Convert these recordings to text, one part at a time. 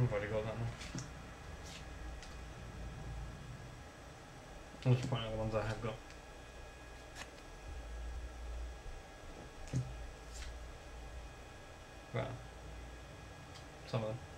Already got that one. I'm just pointing out the ones I have got. Well, some of them.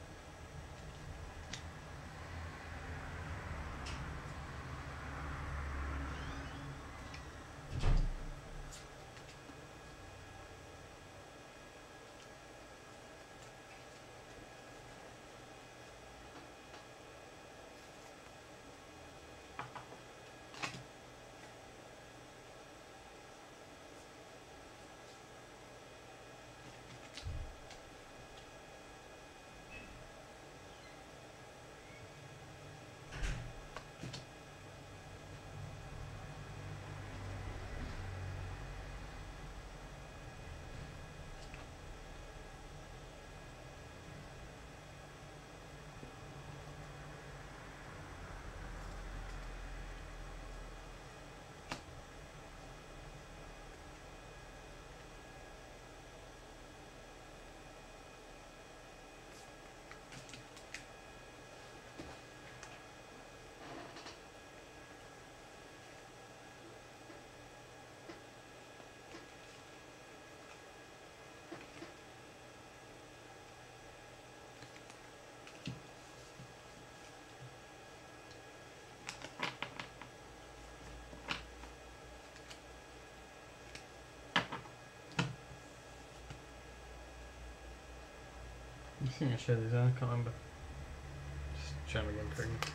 I think I shared these I can't remember. Just show them again quickly.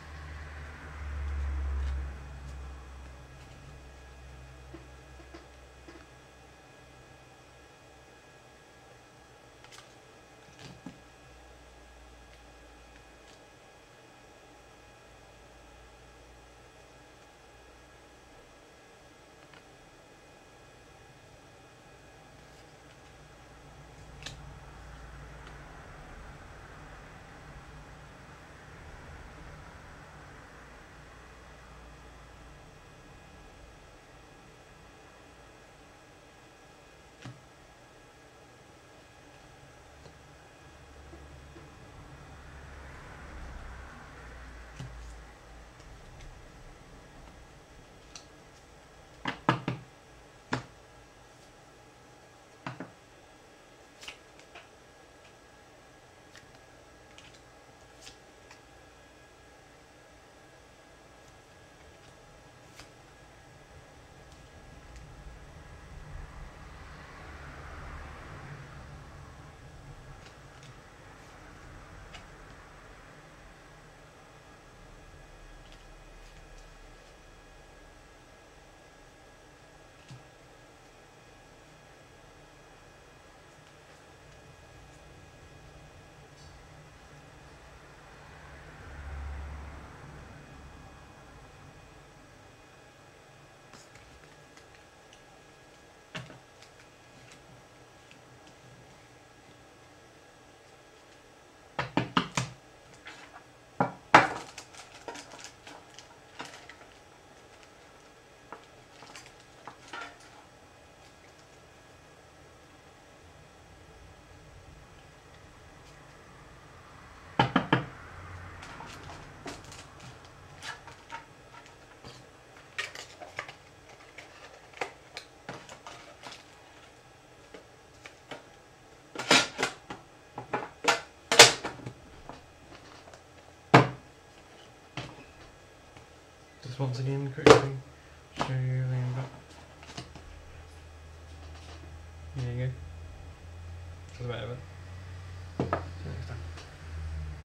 Once again quickly show you everything I've. There you go. That's about it.